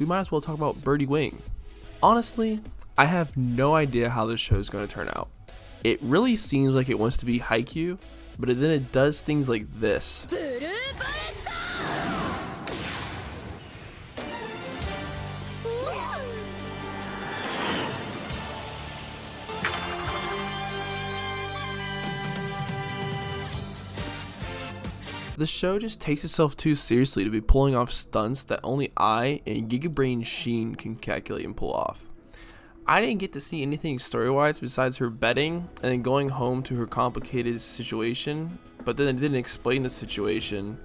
we might as well talk about Birdie Wing. Honestly, I have no idea how this show is going to turn out. It really seems like it wants to be Haikyuu, but then it does things like this. The show just takes itself too seriously to be pulling off stunts that only I and Gigabrain Sheen can calculate and pull off. I didn't get to see anything story wise besides her betting and then going home to her complicated situation, but then it didn't explain the situation